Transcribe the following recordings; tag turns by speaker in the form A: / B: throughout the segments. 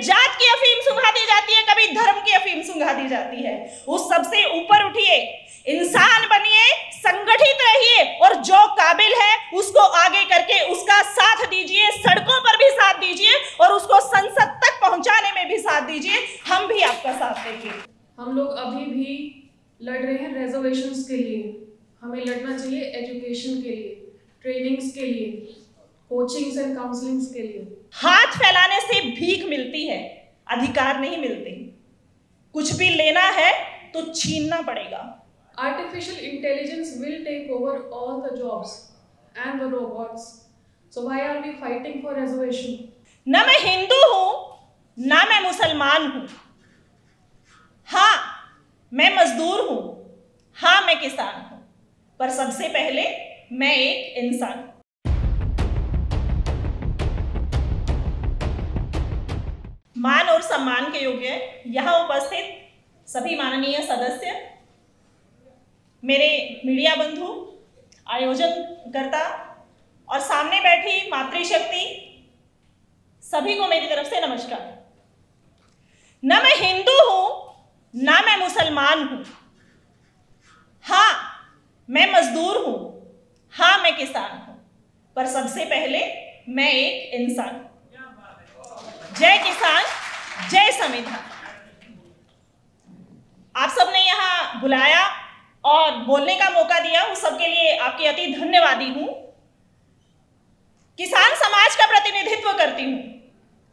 A: जात की अफीम सुंघा दी जाती है, कभी धर्म की अफीम सुंघा दी जाती है। उस सबसे ऊपर उठिए, इंसान बनिए, संगठित रहिए और जो काबिल है, उसको आगे करके उसका साथ दीजिए, सड़कों पर भी साथ दीजिए और उसको संसद तक पहुँचाने में भी साथ दीजिए। हम भी आपका साथ देंगे।
B: हम लोग अभी भी लड़ रहे हैं रिजर्वेशंस के लिए। हमें लड़ना चाहिए एजुकेशन के लिए ट्रेनिंग्स के लिए। कोचिंग्स एंड काउंसलिंग्स के लिए।
A: हाथ फैलाने से भीख मिलती है अधिकार नहीं मिलते। कुछ भी लेना है तो छीनना पड़ेगा।
B: Artificial intelligence will take over all the jobs and the robots. So why are we fighting for reservation?
A: न मैं हिंदू हूँ ना मैं मुसलमान हूँ। हाँ मैं मजदूर हूँ हाँ मैं किसान हूँ। पर सबसे पहले मैं एक इंसान मान और सम्मान के योग्य यहाँ उपस्थित सभी माननीय सदस्य, मेरे मीडिया बंधु आयोजन करता और सामने बैठी मातृशक्ति, सभी को मेरी तरफ़ से नमस्कार। न मैं हिंदू हूँ, ना मैं मुसलमान हूँ। हाँ मैं मजदूर हूँ। हाँ मैं किसान हूँ। पर सबसे पहले मैं एक इंसान जय किसान। जय संविधान आप सबने यहाँ बुलाया और बोलने का मौका दिया। उस सबके लिए आपकी अति धन्यवादी हूँ। किसान समाज का प्रतिनिधित्व करती हूँ।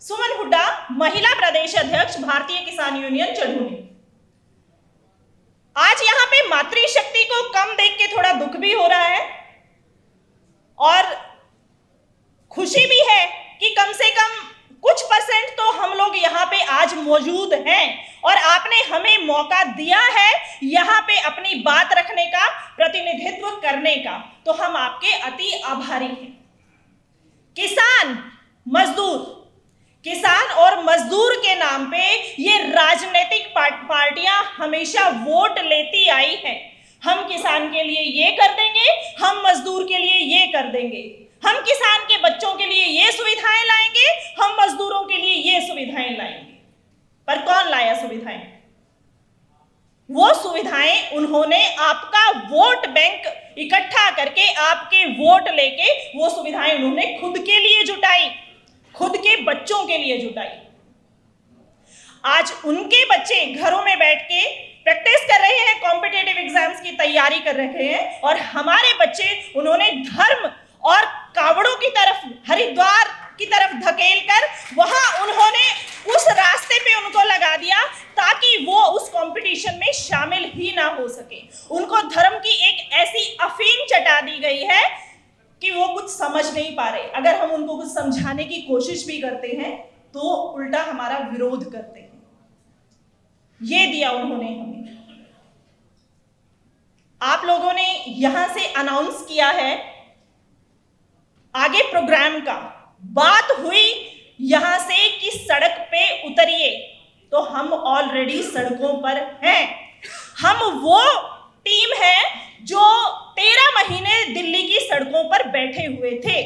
A: सुमन हुड्डा, महिला प्रदेश अध्यक्ष, भारतीय किसान यूनियन चढ़ूनी आज यहाँ पे मातृशक्ति को कम देख के थोड़ा दुख भी हो रहा है और खुशी भी है कि कम से कम कुछ परसेंट तो हम लोग यहाँ पे आज मौजूद हैं। और आपने हमें मौका दिया है यहाँ पे अपनी बात रखने का, प्रतिनिधित्व करने का। तो हम आपके अति आभारी हैं। किसान, मजदूर। किसान और मजदूर के नाम पे ये राजनीतिक पार्टियाँ हमेशा वोट लेती आई हैं। हम किसान के लिए ये कर देंगे, हम कर देंगे। हम किसान के बच्चों के लिए ये सुविधाएँ लाएँगे, हम मजदूरों के लिए ये सुविधाएँ लाएँगे। पर कौन लाया सुविधाएँ? वो सुविधाएँ उन्होंने आपका वोट बैंक इकट्ठा करके आपके वोट लेके वो सुविधाएँ उन्होंने खुद के लिए जुटाई, खुद के बच्चों के लिए जुटाई। आज उनके बच्चे घरों में बैठ के प्रैक्टिस कर रहे हैं कॉम्पिटेटिव एग्ज़ाम्स की तैयारी कर रहे हैं और हमारे बच्चे, उन्होंने धर्म और कावड़ों की तरफ़, हरिद्वार की तरफ़ धकेल कर, वहाँ उन्होंने उस रास्ते पे उनको लगा दिया ताकि वो उस कंपटीशन में शामिल ही ना हो सके। उनको धर्म की एक ऐसी अफीम चटा दी गई है कि वो कुछ समझ नहीं पा रहे। अगर हम उनको कुछ समझाने की कोशिश भी करते हैं तो उल्टा हमारा विरोध करते हैं। ये दिया उन्होंने हमें। आप लोगों ने यहाँ से अनाउंस किया है, आगे प्रोग्राम का। बात हुई यहाँ से कि सड़क पे उतरिए तो हम ऑलरेडी सड़कों पर हैं। हम वो टीम है जो तेरह महीने दिल्ली की सड़कों पर बैठे हुए थे।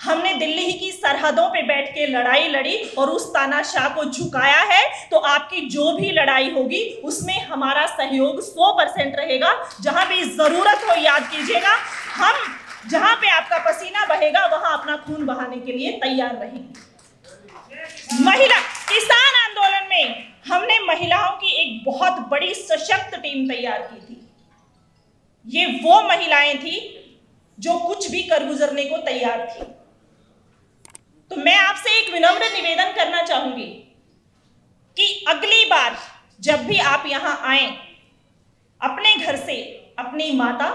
A: हमने दिल्ली ही की सरहदों पे बैठ के लड़ाई लड़ी और उस तानाशाह को झुकाया है तो आपकी जो भी लड़ाई होगी, उसमें हमारा सहयोग 100 परसेंट रहेगा। जहाँ भी ज़रूरत हो, याद कीजिएगा, हम जहाँ पे आपका पसीना बहेगा, वहाँ अपना खून बहाने के लिए तैयार रहेंगे। महिला, किसान आंदोलन में हमने महिलाओं की एक बहुत बड़ी सशक्त टीम तैयार की थी। ये वो महिलाएँ थी जो कुछ भी कर गुजरने को तैयार थी। तो मैं आपसे एक विनम्र निवेदन करना चाहूँगी कि अगली बार जब भी आप यहाँ आए, अपने घर से अपनी माता,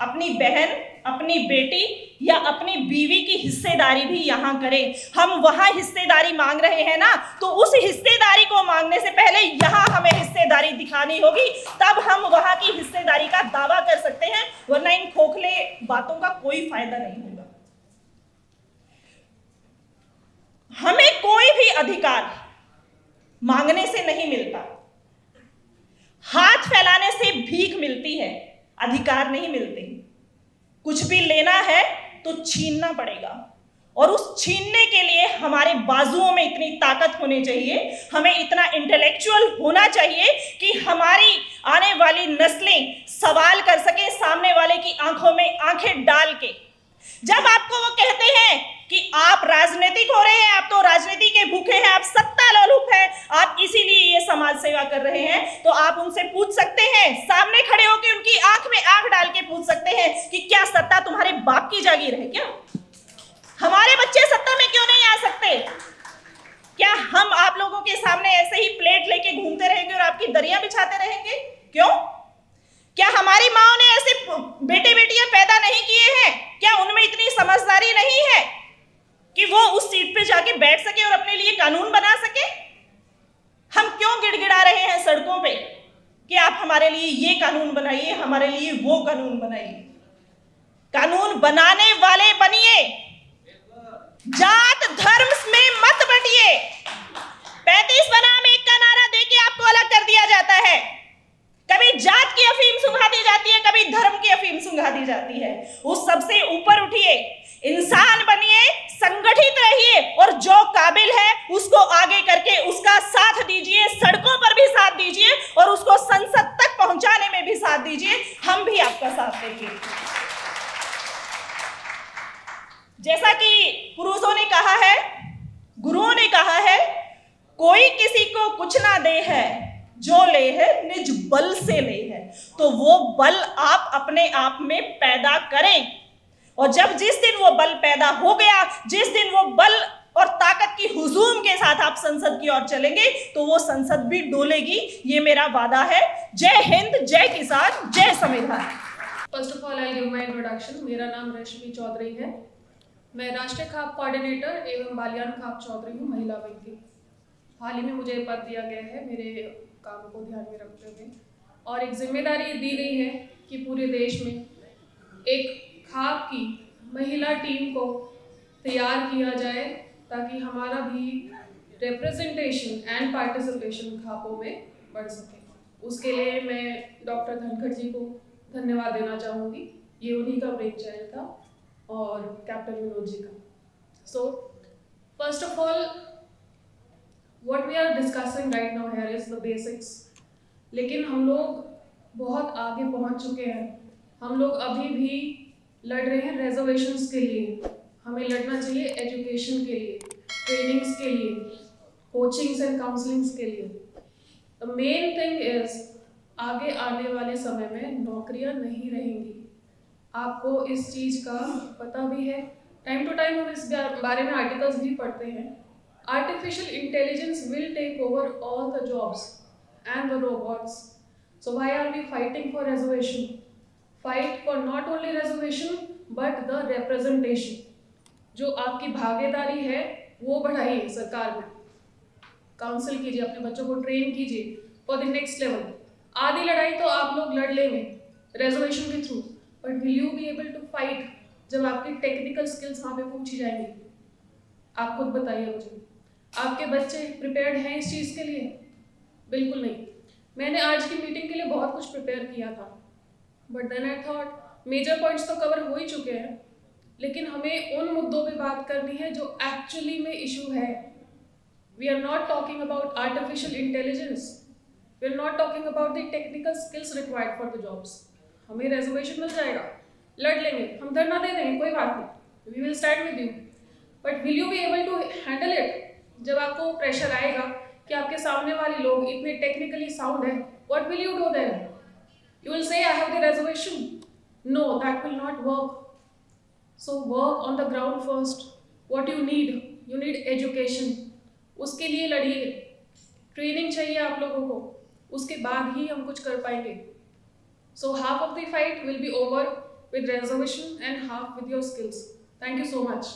A: अपनी बहन, अपनी बेटी या अपनी बीवी की हिस्सेदारी भी यहाँ करें। हम वहाँ हिस्सेदारी मांग रहे हैं ना तो उस हिस्सेदारी को मांगने से पहले यहाँ हमें हिस्सेदारी दिखानी होगी। तब हम वहाँ की हिस्सेदारी का दावा कर सकते हैं, वरना इन खोखले बातों का कोई फ़ायदा नहीं होगा। हमें कोई भी अधिकार मांगने से नहीं मिलता। हाथ फैलाने से भीख मिलती है, अधिकार नहीं मिलते। कुछ भी लेना है तो छीनना पड़ेगा। और उस छीनने के लिए हमारे बाजुओं में इतनी ताकत होनी चाहिए, हमें इतना इंटेलेक्चुअल होना चाहिए कि हमारी आने वाली नस्लें सवाल कर सके सामने वाले की आँखों में आँखें डाल के। जब आपको वो कहते हैं आप राजनीतिक हो रहे हैं, आप तो राजनीति के भूखे हैं, आप सत्ता लोलुप हैं, आप इसीलिए ये समाज सेवा कर रहे हैं। तो आप उनसे पूछ सकते हैं, सामने खड़े होकर उनकी आँख में आँख डाल के पूछ सकते हैं कि क्या सत्ता तुम्हारे बाप की जागीर है क्या? हमारे बच्चे सत्ता में क्यों नहीं आ सकते? क्या हम आप लोगों के सामने ऐसे ही प्लेट लेके घूमते रहेंगे और आपकी दरिया बिछाते रहेंगे? क्यों? क्या हमारी माओ ने ऐसे बेटे बेटियाँ पैदा नहीं किए हैं? क्या उनमें इतनी समझदारी नहीं है? जाके बैठ सके और अपने लिए कानून बना सके? हम क्यों गिड़गिड़ा रहे हैं सड़कों पे कि आप हमारे लिए ये कानून बनाइए, हमारे लिए वो कानून बनाइए? कानून बनाने वाले बनिए। जात धर्म में मत बटिए पैंतीस बनाम एक का नारा देके आपको अलग कर दिया जाता है कभी जात की अफीम सुंघा दी जाती है कभी धर्म की अफीम सुंघा दी जाती है उस सबसे ऊपर उठिए इंसान बनिए संगठित रहिए और जो काबिल है उसको आगे करके उसका साथ दीजिए सड़कों पर भी साथ दीजिए और उसको संसद तक पहुँचाने में भी साथ दीजिए हम भी देंगे जैसा कि पुरुषों ने कहा है, गुरुओं ने कहा है, कोई किसी को कुछ ना दे है, जो ले है, निज बल से ले है। तो वो बल आप अपने आप में पैदा करें। और जब जिस दिन वो बल पैदा हो गया, जिस दिन वो बल और ताकत की हुजूम के साथ आप संसद की ओर चलेंगे तो वो संसद भी डोलेगी। ये मेरा वादा है। जय हिंद, जय किसान, जय संविधान।
B: First of all I give my introduction मेरा नाम रश्मि चौधरी है। मैं राष्ट्रीय खाप कोऑर्डिनेटर एवं बालियान खाप चौधरी हूँ, महिला विंग की हाल ही में मुझे पद दिया गया है, मेरे काम को ध्यान में रखते हुए। और एक ज़िम्मेदारी दी गई है कि पूरे देश में एक खाप की महिला टीम को तैयार किया जाए, ताकि हमारा भी रिप्रेजेंटेशन एंड पार्टिसिपेशन खापों में बढ़ सके। उसके लिए मैं डॉक्टर धनखड़ जी को धन्यवाद देना चाहूँगी, ये उन्हीं का ब्रेक चाइल्ड था और कैप्टन विनोद जी का। So first of all what we are discussing right now here is the basics लेकिन हम लोग बहुत आगे पहुँच चुके हैं। हम लोग अभी भी लड़ रहे हैं रिजर्वेशंस के लिए। हमें लड़ना चाहिए एजुकेशन के लिए ट्रेनिंग्स के लिए कोचिंग्स एंड काउंसलिंग्स के लिए। द मेन थिंग इज़ आगे आने वाले समय में नौकरियाँ नहीं रहेंगी। आपको इस चीज़ का पता भी है। टाइम टू टाइम हम इस बारे में आर्टिकल्स भी पढ़ते हैं। Artificial intelligence will take over all the jobs and the robots so why are we fighting for reservation fight for not only reservation but the representation जो आपकी भागीदारी है, वो बढ़ाइए सरकार में। काउंसिल कीजिए, अपने बच्चों को ट्रेन कीजिए फॉर द नेक्स्ट लेवल आधी लड़ाई तो आप लोग लड़ लेंगे रेजोल्यूशन के through but will you be able to fight जब आपकी टेक्निकल स्किल्स वहाँ पे पूछी जाएँगी? आप खुद बताइए मुझे। आपके बच्चे प्रिपेयर्ड हैं इस चीज़ के लिए? बिल्कुल नहीं। मैंने आज की मीटिंग के लिए बहुत कुछ प्रिपेयर किया था। But then I thought major points तो कवर हो ही चुके हैं। लेकिन हमें उन मुद्दों पे बात करनी है जो एक्चुअली में इशू है। We are not talking about artificial intelligence we are not talking about the technical skills required for the jobs हमें रेजर्वेशन मिल जाएगा। लड़ लेंगे। हम धरना दे देंगे, कोई बात नहीं। We will start with you but will you be able to handle it जब आपको प्रेशर आएगा कि आपके सामने वाले लोग इतने टेक्निकली साउंड है what will you do then you will say I have the reservation no that will not work so work on the ground first what you need you need education उसके लिए लड़िए। Training चाहिए आप लोगों को। उसके बाद ही हम कुछ कर पाएँगे। So half of the fight will be over with reservation and half with your skills thank you so much